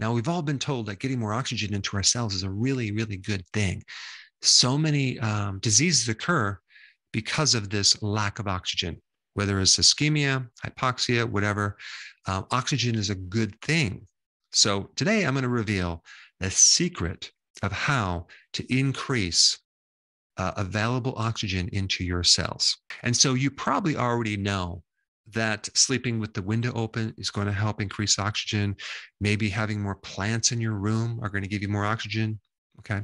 Now, we've all been told that getting more oxygen into our cells is a really, really good thing. So many um, diseases occur because of this lack of oxygen, whether it's ischemia, hypoxia, whatever. Uh, oxygen is a good thing. So, today I'm going to reveal the secret of how to increase uh, available oxygen into your cells. And so, you probably already know that sleeping with the window open is going to help increase oxygen. Maybe having more plants in your room are going to give you more oxygen. Okay.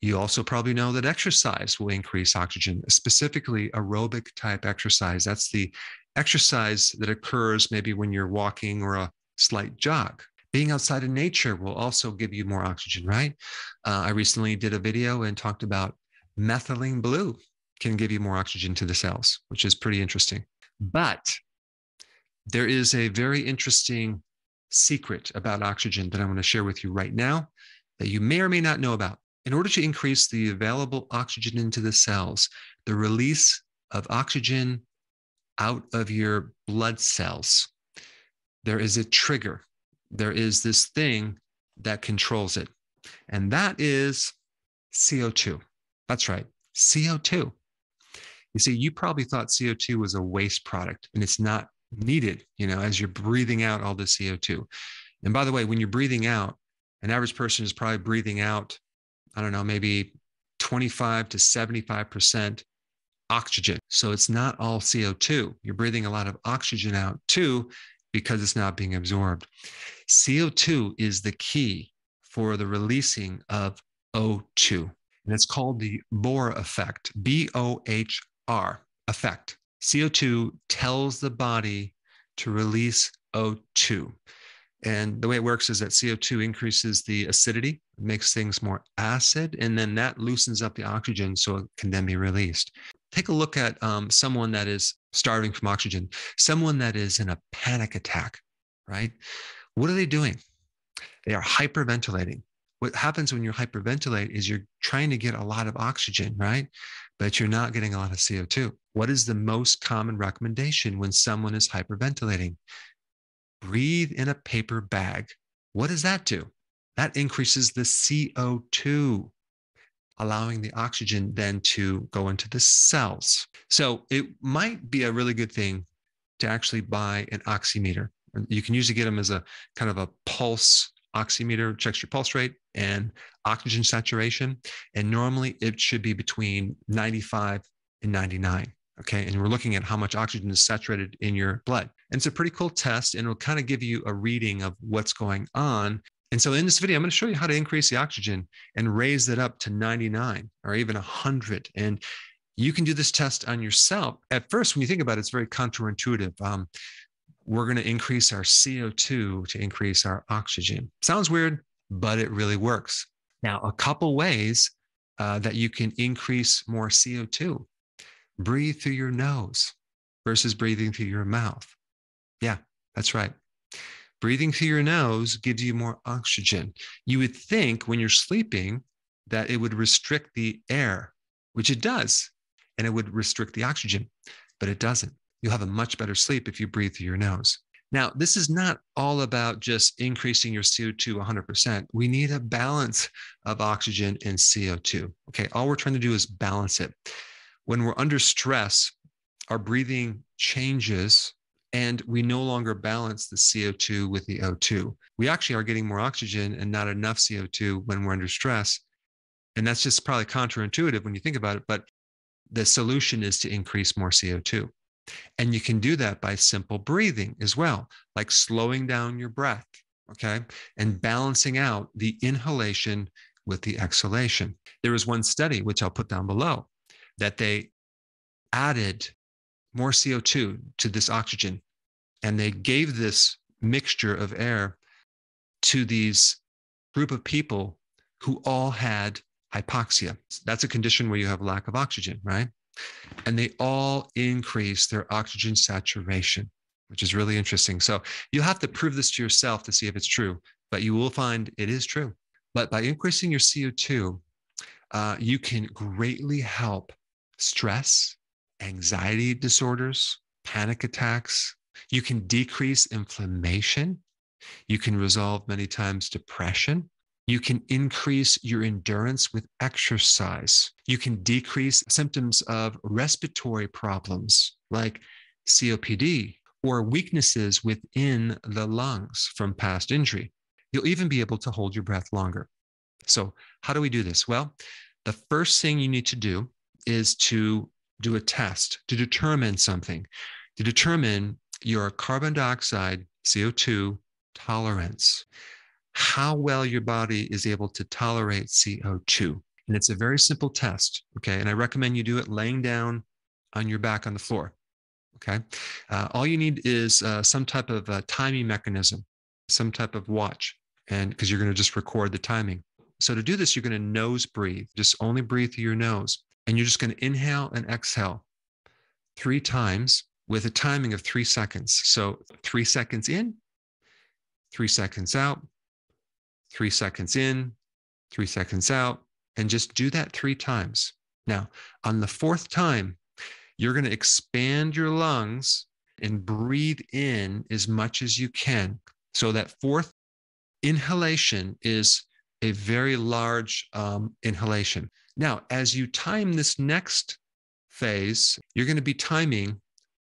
You also probably know that exercise will increase oxygen, specifically aerobic type exercise. That's the exercise that occurs maybe when you're walking or a slight jog. Being outside in nature will also give you more oxygen, right? Uh, I recently did a video and talked about methylene blue can give you more oxygen to the cells, which is pretty interesting. But there is a very interesting secret about oxygen that I'm going to share with you right now that you may or may not know about. In order to increase the available oxygen into the cells, the release of oxygen out of your blood cells, there is a trigger. There is this thing that controls it. And that is CO2. That's right, CO2. You see, you probably thought CO2 was a waste product, and it's not needed, you know, as you're breathing out all the CO2. And by the way, when you're breathing out, an average person is probably breathing out, I don't know, maybe 25 to 75% oxygen. So it's not all CO2. You're breathing a lot of oxygen out too because it's not being absorbed. CO2 is the key for the releasing of O2. And it's called the Bohr effect, B O H R effect. CO2 tells the body to release O2. And the way it works is that CO2 increases the acidity, makes things more acid, and then that loosens up the oxygen so it can then be released. Take a look at um, someone that is starving from oxygen, someone that is in a panic attack, right? What are they doing? They are hyperventilating. What happens when you hyperventilate is you're trying to get a lot of oxygen, right? But you're not getting a lot of CO2. What is the most common recommendation when someone is hyperventilating? Breathe in a paper bag. What does that do? That increases the CO2, allowing the oxygen then to go into the cells. So it might be a really good thing to actually buy an oximeter. You can usually get them as a kind of a pulse oximeter, checks your pulse rate and oxygen saturation. And normally it should be between 95 and 99. Okay. And we're looking at how much oxygen is saturated in your blood. And it's a pretty cool test and it'll kind of give you a reading of what's going on. And so in this video, I'm going to show you how to increase the oxygen and raise it up to 99 or even 100. And you can do this test on yourself. At first, when you think about it, it's very counterintuitive. Um, we're going to increase our CO2 to increase our oxygen. Sounds weird, but it really works. Now, a couple ways uh, that you can increase more CO2 breathe through your nose versus breathing through your mouth. Yeah, that's right. Breathing through your nose gives you more oxygen. You would think when you're sleeping that it would restrict the air, which it does, and it would restrict the oxygen, but it doesn't. You'll have a much better sleep if you breathe through your nose. Now, this is not all about just increasing your CO2 100%. We need a balance of oxygen and CO2. Okay, all we're trying to do is balance it when we're under stress, our breathing changes and we no longer balance the CO2 with the O2. We actually are getting more oxygen and not enough CO2 when we're under stress. And that's just probably counterintuitive when you think about it, but the solution is to increase more CO2. And you can do that by simple breathing as well, like slowing down your breath, okay, and balancing out the inhalation with the exhalation. There was one study, which I'll put down below, that they added more CO2 to this oxygen and they gave this mixture of air to these group of people who all had hypoxia. That's a condition where you have lack of oxygen, right? And they all increase their oxygen saturation, which is really interesting. So you'll have to prove this to yourself to see if it's true, but you will find it is true. But by increasing your CO2, uh, you can greatly help stress, anxiety disorders, panic attacks. You can decrease inflammation. You can resolve many times depression. You can increase your endurance with exercise. You can decrease symptoms of respiratory problems like COPD or weaknesses within the lungs from past injury. You'll even be able to hold your breath longer. So, how do we do this? Well, the first thing you need to do is to do a test to determine something, to determine your carbon dioxide, CO2 tolerance, how well your body is able to tolerate CO2. And it's a very simple test. Okay. And I recommend you do it laying down on your back on the floor. Okay. Uh, all you need is uh, some type of uh, timing mechanism, some type of watch, and because you're going to just record the timing. So to do this, you're going to nose breathe, just only breathe through your nose. And you're just going to inhale and exhale three times with a timing of three seconds. So three seconds in, three seconds out, three seconds in, three seconds out, and just do that three times. Now, on the fourth time, you're going to expand your lungs and breathe in as much as you can. So that fourth inhalation is a very large um, inhalation. Now, as you time this next phase, you're going to be timing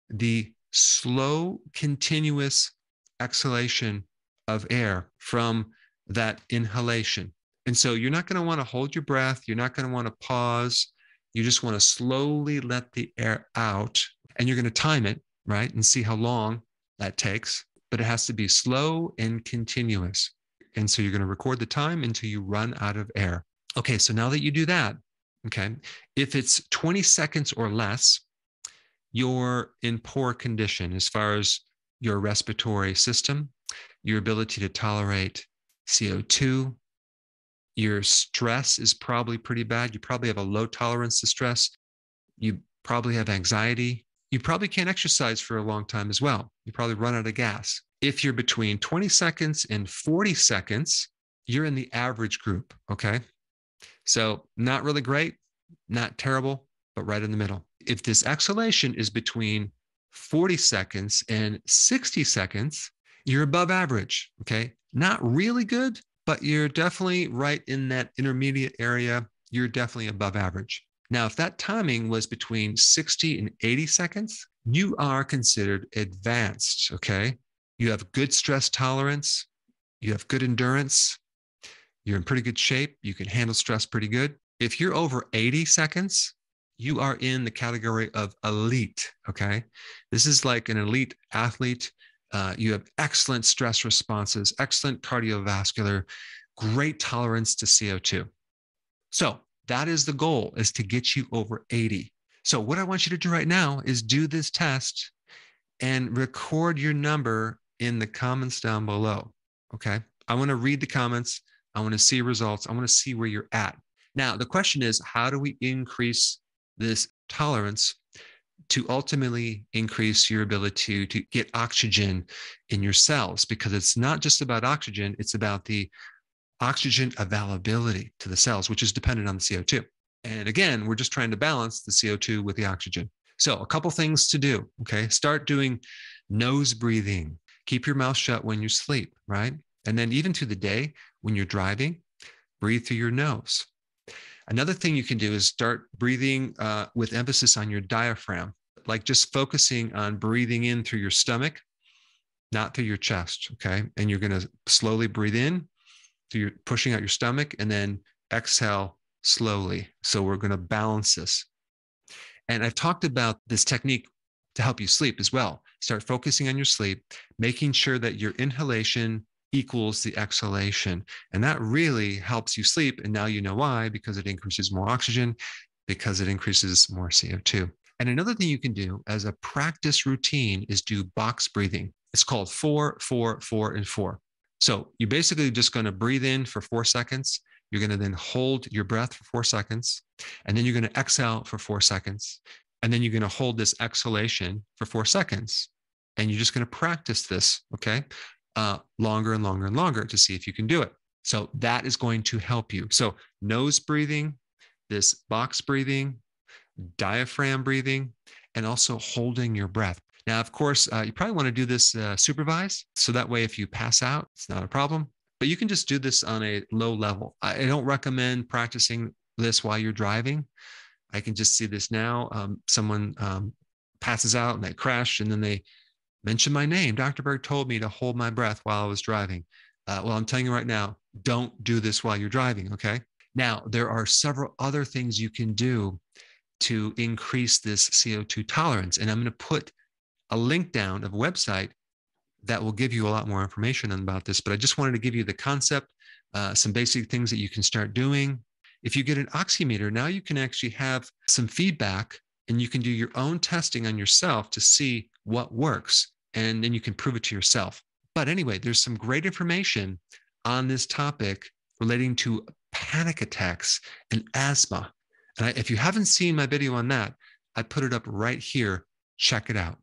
the slow, continuous exhalation of air from that inhalation. And so you're not going to want to hold your breath. You're not going to want to pause. You just want to slowly let the air out and you're going to time it, right? And see how long that takes. But it has to be slow and continuous. And so you're going to record the time until you run out of air. Okay, so now that you do that, okay, if it's 20 seconds or less, you're in poor condition as far as your respiratory system, your ability to tolerate CO2, your stress is probably pretty bad. You probably have a low tolerance to stress. You probably have anxiety. You probably can't exercise for a long time as well. You probably run out of gas. If you're between 20 seconds and 40 seconds, you're in the average group. Okay. So, not really great, not terrible, but right in the middle. If this exhalation is between 40 seconds and 60 seconds, you're above average. Okay. Not really good, but you're definitely right in that intermediate area. You're definitely above average. Now, if that timing was between 60 and 80 seconds, you are considered advanced. Okay. You have good stress tolerance, you have good endurance, you're in pretty good shape, you can handle stress pretty good. If you're over 80 seconds, you are in the category of elite. Okay. This is like an elite athlete. Uh, you have excellent stress responses, excellent cardiovascular, great tolerance to CO2. So that is the goal is to get you over 80. So what I want you to do right now is do this test and record your number in the comments down below. Okay. I want to read the comments. I want to see results. I want to see where you're at. Now, the question is how do we increase this tolerance to ultimately increase your ability to, to get oxygen in your cells? Because it's not just about oxygen, it's about the oxygen availability to the cells, which is dependent on the CO2. And again, we're just trying to balance the CO2 with the oxygen. So, a couple things to do. Okay. Start doing nose breathing. Keep your mouth shut when you sleep, right? And then, even through the day, when you're driving, breathe through your nose. Another thing you can do is start breathing uh, with emphasis on your diaphragm, like just focusing on breathing in through your stomach, not through your chest. Okay. And you're going to slowly breathe in through your pushing out your stomach and then exhale slowly. So we're going to balance this. And I've talked about this technique to help you sleep as well. Start focusing on your sleep, making sure that your inhalation equals the exhalation. And that really helps you sleep. And now you know why, because it increases more oxygen, because it increases more CO2. And another thing you can do as a practice routine is do box breathing. It's called four, four, four, and four. So you're basically just going to breathe in for four seconds. You're going to then hold your breath for four seconds. And then you're going to exhale for four seconds. And then you're going to hold this exhalation for four seconds. And you're just going to practice this. Okay uh, longer and longer and longer to see if you can do it. So that is going to help you. So nose breathing, this box breathing, diaphragm breathing, and also holding your breath. Now, of course, uh, you probably want to do this uh, supervised. So that way, if you pass out, it's not a problem. But you can just do this on a low level. I don't recommend practicing this while you're driving. I can just see this now. Um, someone um, passes out and they crash, and then they mention my name. Dr. Berg told me to hold my breath while I was driving. Uh, well, I'm telling you right now, don't do this while you're driving. Okay. Now, there are several other things you can do to increase this CO2 tolerance. And I'm going to put a link down of a website that will give you a lot more information about this. But I just wanted to give you the concept, uh, some basic things that you can start doing. If you get an oximeter, now you can actually have some feedback and you can do your own testing on yourself to see what works. And then you can prove it to yourself. But anyway, there's some great information on this topic relating to panic attacks and asthma. And I, if you haven't seen my video on that, I put it up right here. Check it out.